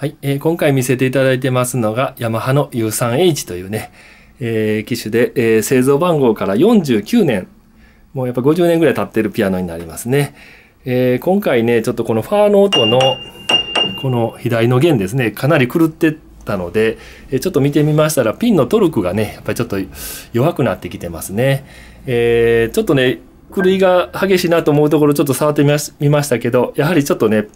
はい、えー、今回見せていただいてますのが、ヤマハの U3H というね、えー、機種で、えー、製造番号から49年、もうやっぱ50年ぐらい経ってるピアノになりますね。えー、今回ね、ちょっとこのファーの音の、この左の弦ですね、かなり狂ってたので、えちょっと見てみましたら、ピンのトルクがね、やっぱりちょっと弱くなってきてますね。え、ちょっとね、狂いが激しいなと思うところちょっと触ってみましたけど、やはりちょっとね、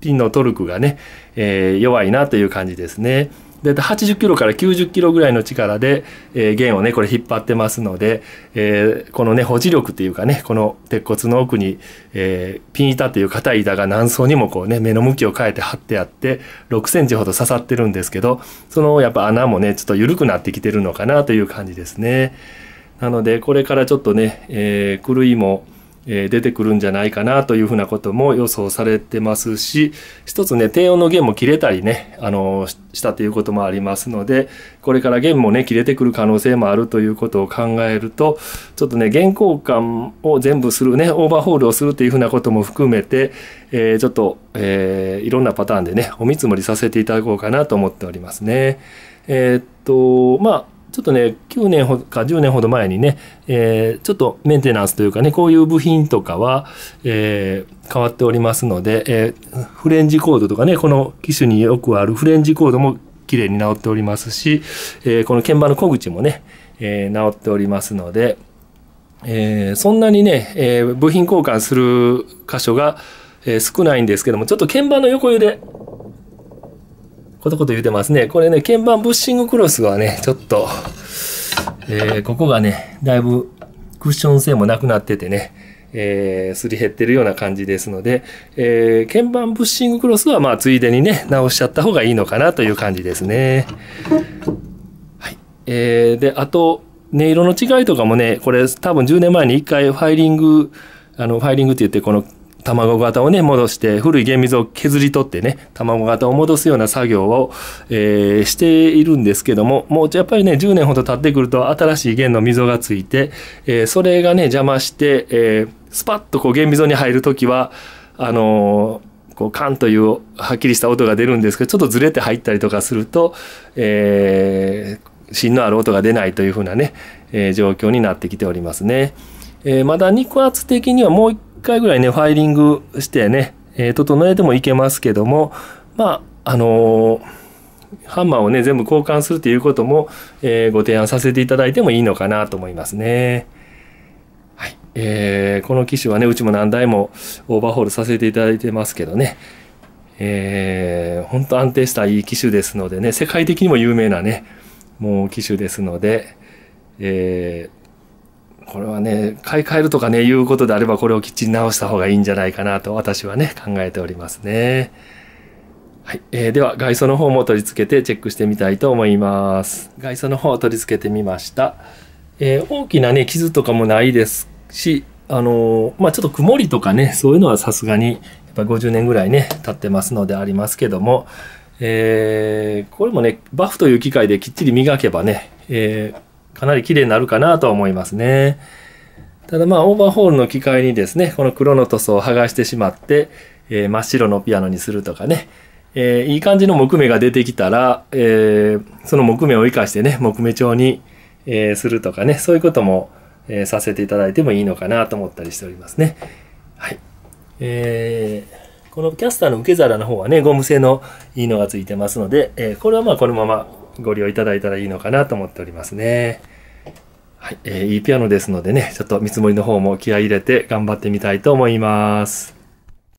ピンのトルクがね、えー、弱いなという感じですね。で80キロから90キロぐらいの力で、えー、弦をねこれ引っ張ってますので、えー、このね保持力っていうかねこの鉄骨の奥に、えー、ピン板っていう硬い板が何層にもこうね目の向きを変えて貼ってあって6センチほど刺さってるんですけどそのやっぱ穴もねちょっと緩くなってきてるのかなという感じですね。なのでこれからちょっとね、えー、狂いもえ出てくるんじゃないかなというふうなことも予想されてますし一つね低音の弦も切れたりねあのしたということもありますのでこれから弦もね切れてくる可能性もあるということを考えるとちょっとね弦交換を全部するねオーバーホールをするというふうなことも含めて、えー、ちょっと、えー、いろんなパターンでねお見積もりさせていただこうかなと思っておりますね。えー、っとまあちょっとね、9年ほどか10年ほど前にね、えー、ちょっとメンテナンスというかね、こういう部品とかは、えー、変わっておりますので、えー、フレンジコードとかね、この機種によくあるフレンジコードも綺麗に直っておりますし、えー、この鍵盤の小口もね、えー、直っておりますので、えー、そんなにね、えー、部品交換する箇所が、え、少ないんですけども、ちょっと鍵盤の横揺れ、ことこと言うてますね。これね、鍵盤ブッシングクロスはね、ちょっと、えー、ここがね、だいぶクッション性もなくなっててね、えー、すり減ってるような感じですので、えー、鍵盤ブッシングクロスはまあついでにね、直しちゃった方がいいのかなという感じですね。はい。えー、で、あと、音色の違いとかもね、これ多分10年前に一回ファイリング、あの、ファイリングって言ってこの卵型をね、戻して、古い厳密を削り取ってね、卵型を戻すような作業を、えー、しているんですけども、もうやっぱりね、10年ほど経ってくると、新しい弦の溝がついて、えー、それがね、邪魔して、えー、スパッとこう弦溝に入るときは、あの、こうカンというはっきりした音が出るんですけどちょっとずれて入ったりとかすると、えー、芯のある音が出ないというふうなね、えー、状況になってきておりますね。えー、まだ肉圧的にはもう一回ぐらいね、ファイリングしてね、えー、整えてもいけますけども、まあ、あのー、ハンマーをね、全部交換するということも、えー、ご提案させていただいてもいいのかなと思いますね。はい。えー、この機種はね、うちも何台もオーバーホールさせていただいてますけどね、えー、本当安定したいい機種ですのでね、世界的にも有名なね、もう機種ですので、えー、これはね、買い替えるとかね、いうことであれば、これをきっちり直した方がいいんじゃないかなと、私はね、考えておりますね。はい。えー、では、外装の方も取り付けてチェックしてみたいと思います。外装の方を取り付けてみました。えー、大きなね、傷とかもないですし、あのー、まあ、ちょっと曇りとかね、そういうのはさすがに、やっぱ50年ぐらいね、経ってますのでありますけども、えー、これもね、バフという機械できっちり磨けばね、えー、かなり綺麗になるかなと思いますね。ただまあオーバーホールの機械にですね、この黒の塗装を剥がしてしまって、えー、真っ白のピアノにするとかね、えー、いい感じの木目が出てきたら、えー、その木目を生かしてね、木目調に、え、するとかね、そういうことも、え、させていただいてもいいのかなと思ったりしておりますね。はい。えー、このキャスターの受け皿の方はね、ゴム製のいいのがついてますので、え、これはまあこのままご利用いただいたらいいのかなと思っておりますね。はい、えー、いいピアノですのでね、ちょっと見積もりの方も気合い入れて頑張ってみたいと思います。